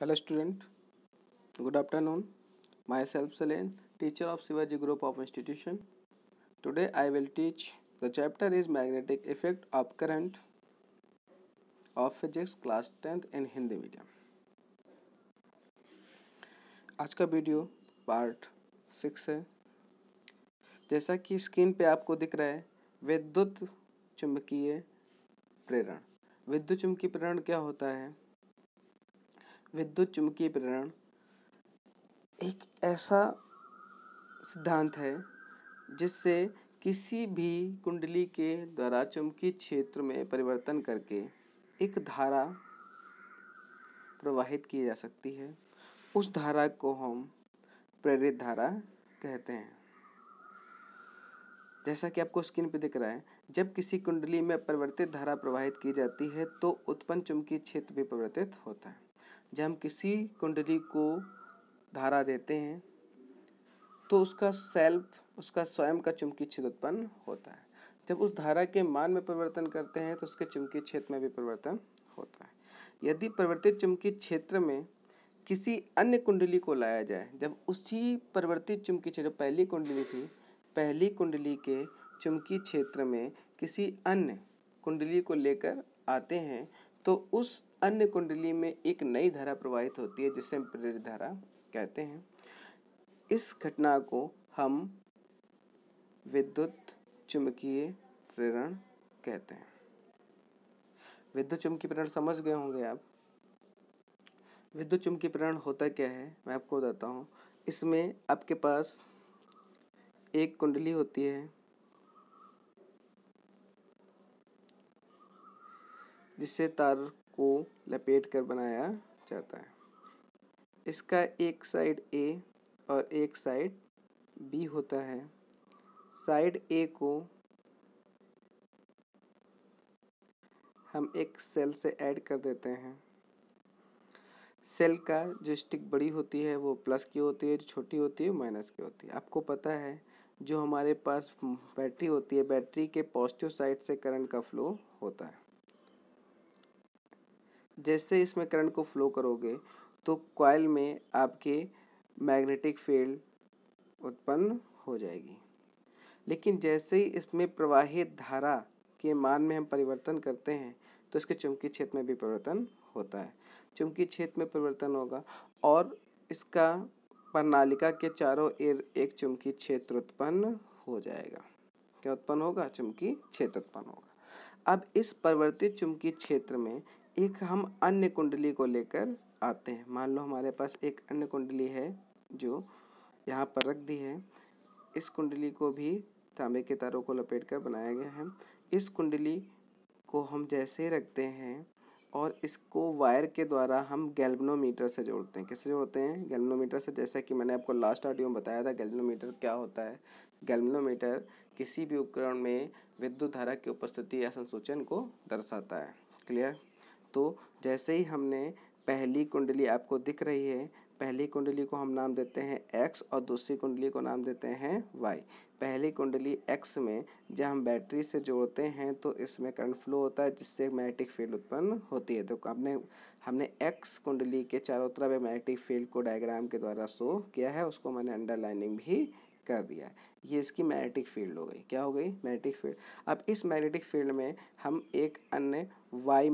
Hello student good afternoon my self Salen teacher of Shivaji group of institution today I will teach the chapter is magnetic effect of current of physics class tenth in Hindi medium आज का video part six है। जैसा कि screen पे आपको दिख रहा है, विद्युत चुंबकीय प्रेरण। विद्युत चुंबकीय प्रेरण क्या होता है? विद्युत चुंबकीय प्रेरण एक ऐसा सिद्धांत है जिससे किसी भी कुंडली के द्वारा चुंबकीय क्षेत्र में परिवर्तन करके एक धारा प्रवाहित की जा सकती है। उस धारा को हम प्रेरित धारा कहते हैं। जैसा कि आपको स्क्रीन पर दिख रहा है, जब किसी कुंडली में परिवर्तित धारा प्रवाहित की जाती है तो उत्पन्न चुंबकीय क्षेत्र भी परिवर्तित होता है। जब हम किसी कुंडली को धारा देते हैं तो उसका सेल्फ उसका स्वयं का चुंबकीय क्षेत्र उत्पन्न होता है। जब उस धारा के मान में परिवर्तन करते हैं तो उसके चुंबकीय क्षेत्र में भी परिवर्तन होता है। यदि परिवर्तित चुंबकीय क्षेत्र में किसी अन्य कुंडली को लाया जाए, जब उसी परिवर्तित चुंबकीय क्षेत्र, पहली कुंडली थी, पहली कुंडली के चुंबकीय क्षेत्र में किसी अन्य कुंडली को लेकर आते हैं तो उस अन्य कुंडली में एक नई धारा प्रवाहित होती है, जिसे हम प्रेरित धारा कहते हैं। इस घटना को हम विद्युत चुंबकीय प्रेरण कहते हैं। विद्युत चुंबकीय प्रेरण समझ गए होंगे आप। विद्युत चुंबकीय प्रेरण होता क्या है, मैं आपको बताता हूँ। इसमें आपके पास एक कुंडली होती है जिससे तार को लपेट कर बनाया जाता है। इसका एक साइड ए और एक साइड बी होता है। साइड ए को हम एक सेल से ऐड कर देते हैं। सेल का जो स्टिक बड़ी होती है, वो प्लस की होती है, जो छोटी होती है माइनस की होती है। आपको पता है, जो हमारे पास बैटरी होती है बैटरी के पॉजिटिव साइड से करंट का फ्लो होता है। जैसे इसमें करंट को फ्लो करोगे तो कॉइल में आपके मैग्नेटिक फ़ील्ड उत्पन्न हो जाएगी। लेकिन जैसे ही इसमें प्रवाहित धारा के मान में हम परिवर्तन करते हैं तो इसके चुंबकीय क्षेत्र में भी परिवर्तन होता है। चुंबकीय क्षेत्र में परिवर्तन होगा और इसका प्रणालिका के चारों एर एक चुंबकीय क्षेत्र उत्पन्न हो जाएगा। क्या उत्पन्न होगा? चुंबकीय क्षेत्र उत्पन्न होगा। अब इस परिवर्तित चुंबकीय क्षेत्र में एक हम अन्य कुंडली को लेकर आते हैं। मान लो हमारे पास एक अन्य कुंडली है जो यहाँ पर रख दी है। इस कुंडली को भी तांबे के तारों को लपेट कर बनाया गया है। इस कुंडली को हम जैसे रखते हैं और इसको वायर के द्वारा हम गैल्वनोमीटर से जोड़ते हैं। किससे जोड़ते हैं? गैल्वनोमीटर से। जैसा कि मैंने आपको लास्ट ऑडियो में बताया था, गैल्वनोमीटर क्या होता है? गैल्वनोमीटर किसी भी उपकरण में विद्युत धारा की उपस्थिति या संसूचन को दर्शाता है। क्लियर तो जैसे ही हमने पहली कुंडली आपको दिख रही है, पहली कुंडली को हम नाम देते हैं एक्स और दूसरी कुंडली को नाम देते हैं वाई पहली कुंडली एक्स में जब हम बैटरी से जोड़ते हैं तो इसमें करंट फ्लो होता है, जिससे मैग्नेटिक फ़ील्ड उत्पन्न होती है। तो हमने हमने एक्स कुंडली के चारों तरफ़ मैग्नेटिक फ़ील्ड को डायग्राम के द्वारा शो किया है, उसको मैंने अंडरलाइनिंग भी कर दिया है। ये इसकी मैग्नेटिक फ़ील्ड हो गई। क्या हो गई? Magnetic field. अब इस मैग्नेटिक फ़ील्ड में हम एक अन्य वाई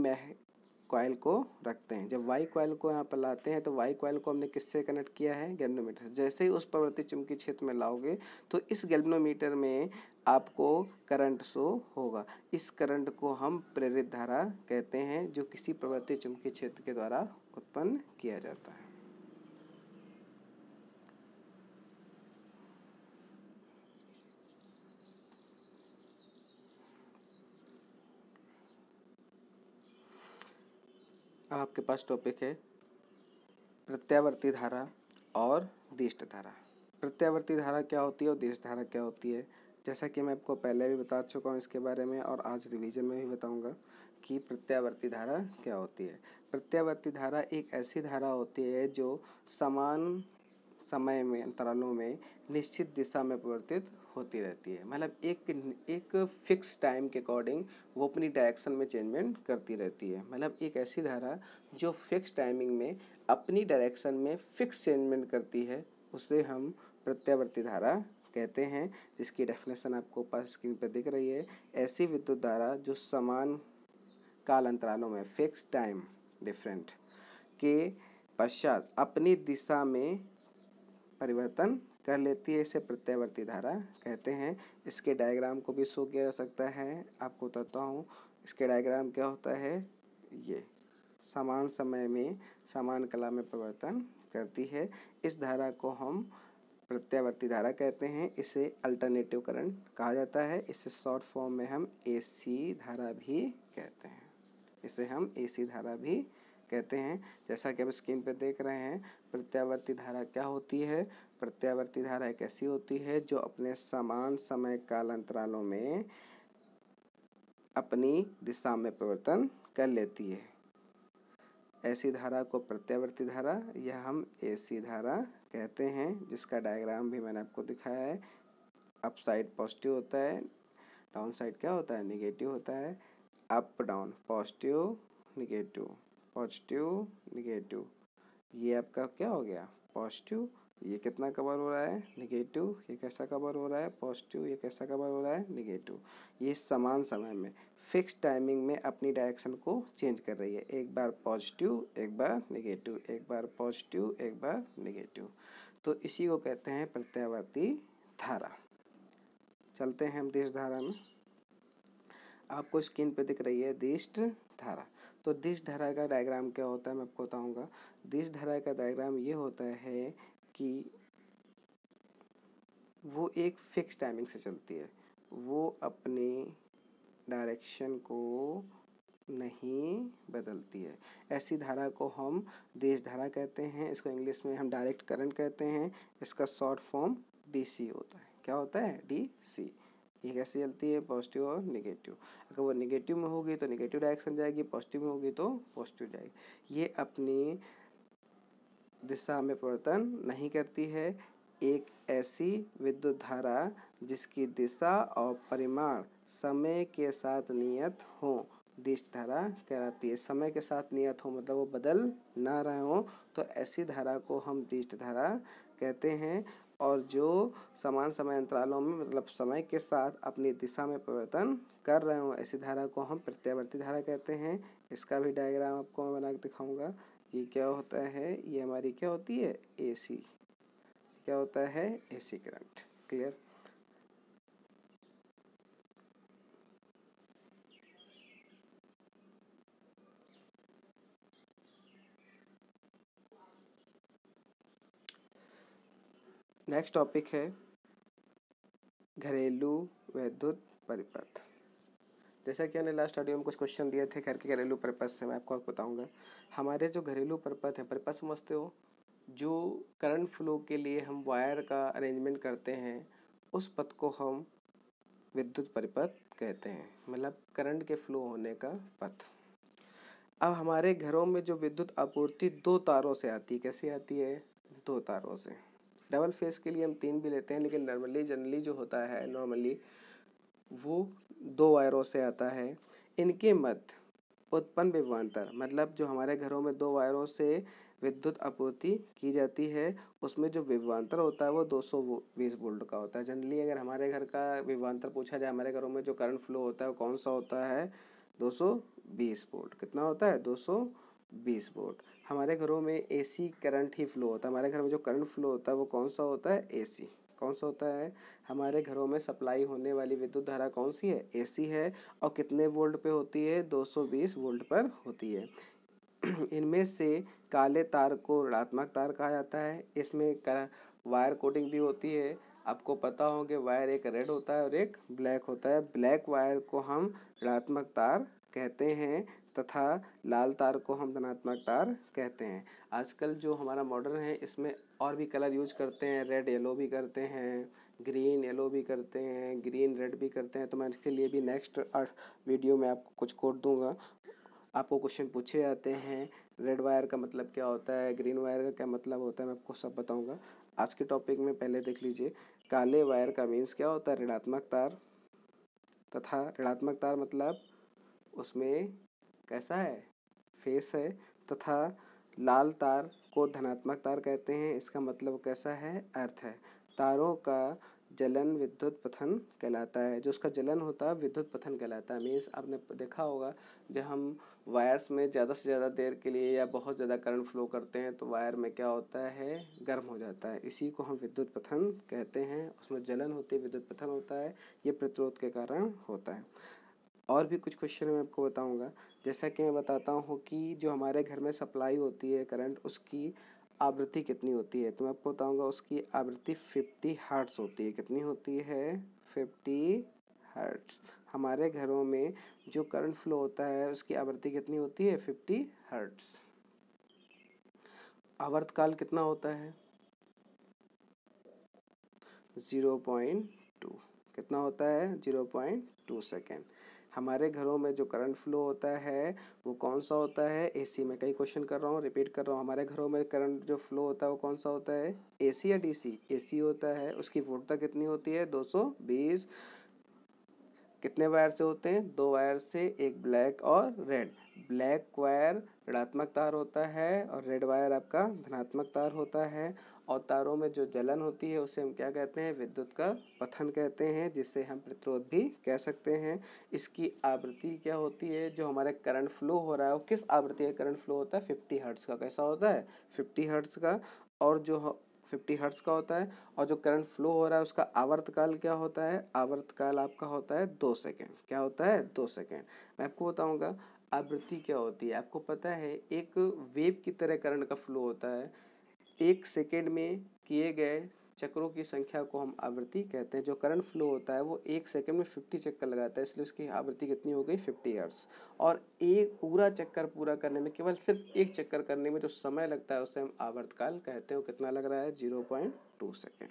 कॉयल को रखते हैं। जब वाई कॉयल को यहाँ पर लाते हैं तो वाई कॉयल को हमने किससे कनेक्ट किया है? गेल्बनोमीटर जैसे ही उस प्रवृत्ति चुंबकीय क्षेत्र में लाओगे तो इस गेल्बनोमीटर में आपको करंट शो होगा। इस करंट को हम प्रेरित धारा कहते हैं, जो किसी प्रवृत्ति चुंबकीय क्षेत्र के द्वारा उत्पन्न किया जाता है। अब आपके पास टॉपिक है, प्रत्यावर्ती धारा और दिष्ट धारा। प्रत्यावर्ती धारा क्या होती है और दिष्ट धारा क्या होती है? जैसा कि मैं आपको पहले भी बता चुका हूँ इसके बारे में और आज रिवीजन में भी बताऊँगा कि प्रत्यावर्ती धारा क्या होती है। प्रत्यावर्ती धारा एक ऐसी धारा होती है जो समान समय में, अंतरालों में निश्चित दिशा में परिवर्तित होती रहती है। मतलब एक एक फिक्स टाइम के अकॉर्डिंग वो अपनी डायरेक्शन में चेंजमेंट करती रहती है। मतलब एक ऐसी धारा जो फिक्स टाइमिंग में अपनी डायरेक्शन में फिक्स चेंजमेंट करती है, उसे हम प्रत्यावर्ती धारा कहते हैं, जिसकी डेफिनेशन आपको पास स्क्रीन पर दिख रही है। ऐसी विद्युत धारा जो समान काल अंतरालों में फिक्स टाइम डिफरेंट के पश्चात अपनी दिशा में परिवर्तन कर लेती है इसे प्रत्यावर्ती धारा कहते हैं। इसके डायग्राम को भी शो किया जा सकता है। आपको बताता हूँ, इसके डायग्राम क्या होता है? ये, समान समय में, समान कला में परिवर्तन करती है। इस धारा को हम प्रत्यावर्ती धारा कहते हैं। इसे अल्टरनेटिव करंट कहा जाता है। इसे शॉर्ट फॉर्म में हम एसी धारा भी कहते हैं। इसे हम एसी धारा भी कहते हैं, जैसा कि आप स्क्रीन पर देख रहे हैं, प्रत्यावर्ती धारा क्या होती है? प्रत्यावर्ती धारा एक ऐसी होती है? जो अपने समान समय काल अंतरालों में अपनी दिशा में परिवर्तन कर लेती है। ऐसी धारा को प्रत्यावर्ती धारा या हम एसी धारा कहते हैं, जिसका डायग्राम भी मैंने आपको दिखाया है। अप साइड पॉजिटिव होता है डाउन साइड क्या होता है? निगेटिव होता है। Up down positive negative positive, negative. ये आपका क्या हो गया? पॉजिटिव। ये कितना कवर हो रहा है? निगेटिव। ये कैसा कवर हो रहा है? पॉजिटिव। ये कैसा कवर हो रहा है? निगेटिव। ये समान समय में फिक्स टाइमिंग में अपनी डायरेक्शन को चेंज कर रही है। एक बार पॉजिटिव, एक बार निगेटिव। एक बार पॉजिटिव, एक बार निगेटिव। तो इसी को कहते हैं प्रत्यावर्ती धारा। चलते हैं हम देश धारा में। आपको स्क्रीन पे दिख रही है दिष्ट धारा तो दिश धारा का डायग्राम क्या होता है मैं आपको बताऊँगा। दिश धारा का डायग्राम ये होता है कि वो एक फिक्स टाइमिंग से चलती है। वो अपने डायरेक्शन को नहीं बदलती है। ऐसी धारा को हम देश धारा कहते हैं, इसको इंग्लिश में हम डायरेक्ट करंट कहते हैं, इसका शॉर्ट फॉर्म डीसी होता है। क्या होता है? डी सी ये कैसे चलती है? पॉजिटिव और निगेटिव अगर वो निगेटिव में होगी तो निगेटिव डायरेक्शन जाएगी पॉजिटिव में होगी तो पॉजिटिव जाएगी. ये अपनी दिशा में परिवर्तन नहीं करती है। एक ऐसी विद्युत धारा जिसकी दिशा और परिमाण समय के साथ नियत हो, दिश धारा कहलाती है। समय के साथ नियत हो मतलब वो बदल ना रहे हो तो ऐसी धारा को हम दिष्ट धारा कहते हैं। और जो समान समय अंतरालों में मतलब समय के साथ अपनी दिशा में परिवर्तन कर रहे हो ऐसी धारा को हम प्रत्यावर्ती धारा कहते हैं। इसका भी डायग्राम आपको मैं बना के दिखाऊँगा ये क्या होता है, ये हमारी क्या होती है? एसी क्या होता है? AC current clear next topic है घरेलू विद्युत परिपथ। जैसा कि हमने लास्ट ऑडियो में कुछ क्वेश्चन दिए थे घर के घरेलू परिपथ से, मैं आपको बताऊँगा। हमारे जो घरेलू परिपथ है, परिपथ समझते हो? जो करंट फ्लो के लिए हम वायर का अरेंजमेंट करते हैं, उस पथ को हम विद्युत परिपथ कहते हैं मतलब करंट के फ्लो होने का पथ। अब हमारे घरों में जो विद्युत आपूर्ति दो तारों से आती है, कैसे आती है? दो तारों से। डबल फेस के लिए हम तीन भी लेते हैं, लेकिन नॉर्मली, जनरली जो होता है, नॉर्मली वो दो वायरों से आता है। इनके मध्य उत्पन्न विभवान्तर मतलब जो हमारे घरों में दो वायरों से विद्युत आपूर्ति की जाती है, उसमें जो विभवान्तर होता है वो 220 वोल्ट का होता है। जनरली अगर हमारे घर का विभवान्तर पूछा जाए, हमारे घरों में जो करंट फ्लो होता है वो कौन सा होता है? 220 वोल्ट। कितना होता है? 220 वोल्ट। हमारे घरों में एसी करंट ही फ्लो होता है। हमारे घर में जो करंट फ्लो होता है, वो कौन सा होता है? एसी कौन सा होता है? हमारे घरों में सप्लाई होने वाली विद्युत धारा कौन सी है? एसी है। और कितने वोल्ट पे होती है? 220 वोल्ट पर होती है। इनमें से काले तार को ऋणात्मक तार कहा जाता है। इसमें वायर कोटिंग भी होती है। आपको पता हो कि वायर एक रेड होता है और एक ब्लैक होता है। ब्लैक वायर को हम ऋणात्मक तार कहते हैं। तथा लाल तार को हम धनात्मक तार कहते हैं। आजकल जो हमारा मॉडर्न है, इसमें और भी कलर यूज़ करते हैं। रेड येलो भी करते हैं ग्रीन येलो भी करते हैं ग्रीन रेड भी करते हैं। तो मैं इसके लिए भी नेक्स्ट वीडियो में आपको कुछ कोड दूँगा। आपको क्वेश्चन पूछे जाते हैं रेड वायर का मतलब क्या होता है ग्रीन वायर का क्या मतलब होता है, मैं आपको सब बताऊँगा। आज के टॉपिक में पहले देख लीजिए, काले वायर का मीन्स क्या होता है? ऋणात्मक तार तथा ऋणात्मक तार मतलब उसमें कैसा है? फेस है तथा लाल तार को धनात्मक तार कहते हैं। इसका मतलब कैसा है? अर्थ है। तारों का जलन विद्युत पथन कहलाता है। जो उसका जलन होता है, विद्युत पथन कहलाता है। मीन्स आपने देखा होगा, जब हम वायर्स में ज़्यादा से ज़्यादा देर के लिए या बहुत ज़्यादा करंट फ्लो करते हैं तो वायर में क्या होता है? गर्म हो जाता है। इसी को हम विद्युत पथन कहते हैं। उसमें जलन होती है, विद्युत पथन होता है। ये प्रतिरोध के कारण होता है। और भी कुछ क्वेश्चन मैं आपको बताऊँगा। जैसा कि मैं बताता हूँ कि जो हमारे घर में सप्लाई होती है करंट उसकी आवृत्ति कितनी होती है? तो मैं आपको बताऊँगा उसकी आवृत्ति फिफ्टी हर्ट्स होती है। कितनी होती है? फिफ्टी हर्ट्स हमारे घरों में जो करंट फ्लो होता है, उसकी आवृत्ति कितनी होती है? फिफ्टी हर्ट्स आवर्तकाल कितना होता है? ज़ीरो पॉइंट टू कितना होता है? ज़ीरो पॉइंट टू सेकेंड हमारे घरों में जो करंट फ्लो होता है, वो कौन सा होता है? एसी में कई क्वेश्चन कर रहा हूँ रिपीट कर रहा हूँ। हमारे घरों में करंट जो फ्लो होता है, वो कौन सा होता है? एसी या डीसी एसी होता है, उसकी वोल्टता कितनी होती है? 220 कितने वायर से होते हैं? दो वायर से, एक ब्लैक और रेड ब्लैक वायर ऋणात्मक तार होता है और रेड वायर आपका धनात्मक तार होता है। और तारों में जो जलन होती है, उसे हम क्या कहते हैं? विद्युत का पथन कहते हैं जिससे हम प्रतिरोध भी कह सकते हैं। इसकी आवृत्ति क्या होती है? जो हमारे करंट फ्लो हो रहा है, वो किस आवृत्ति का करंट फ्लो होता है? फिफ्टी हर्ट्स का। कैसा होता है? फिफ्टी हर्ट्स का। और जो फिफ्टी हर्ट्स का होता है, और जो करंट फ्लो हो रहा है, उसका आवर्तकाल क्या होता है? आवर्तकाल आपका होता है दो सेकेंड। क्या होता है? दो सेकेंड। मैं आपको बताऊँगा, आवृत्ति क्या होती है? आपको पता है, एक वेव की तरह करंट का फ्लो होता है। एक सेकेंड में किए गए चक्रों की संख्या को हम आवृत्ति कहते हैं। जो करंट फ्लो होता है, वो एक सेकंड में फिफ्टी चक्कर लगाता है, इसलिए उसकी आवृत्ति कितनी हो गई? फिफ्टी हर्ट्स और एक पूरा चक्कर पूरा करने में केवल सिर्फ़ एक चक्कर करने में जो समय लगता है, उसे हम आवर्तकाल कहते हैं। वो कितना लग रहा है? Zero point two second